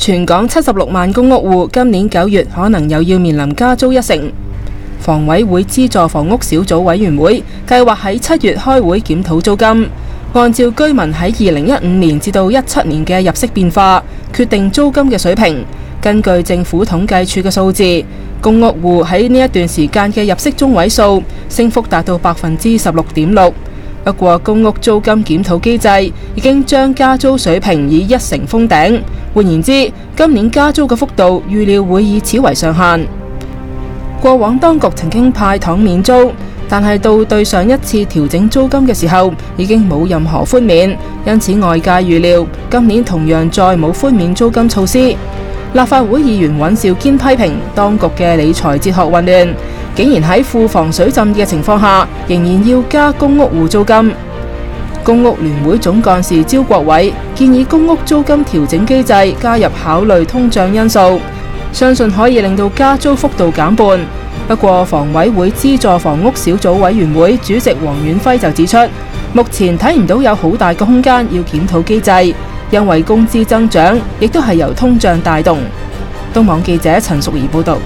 全港七十六万公屋户今年九月可能又要面临加租一成，房委会资助房屋小组委员会计划喺七月开会检讨租金，按照居民喺二零一五年至到一七年嘅入息变化，决定租金嘅水平。根据政府统计处嘅数字，公屋户喺呢一段时间嘅入息中位数升幅达到百分之十六点六。不过，公屋租金检讨机制已经将加租水平以一成封顶。换言之，今年加租嘅幅度预料会以此为上限。过往当局曾经派糖免租，但系到对上一次调整租金嘅时候，已经冇任何宽免，因此外界预料今年同样再冇宽免租金措施。立法会议员尹兆坚批评当局嘅理财哲学混乱，竟然喺库房水浸嘅情况下，仍然要加公屋户租金。公屋联会总干事招国伟建议公屋租金调整机制加入考虑通胀因素，相信可以令到加租幅度减半。不过，房委会资助房屋小组委员会主席黄婉辉就指出，目前睇唔到有好大嘅空间要检讨机制，因为工资增长亦都系由通胀带动。东网记者陈淑仪报道。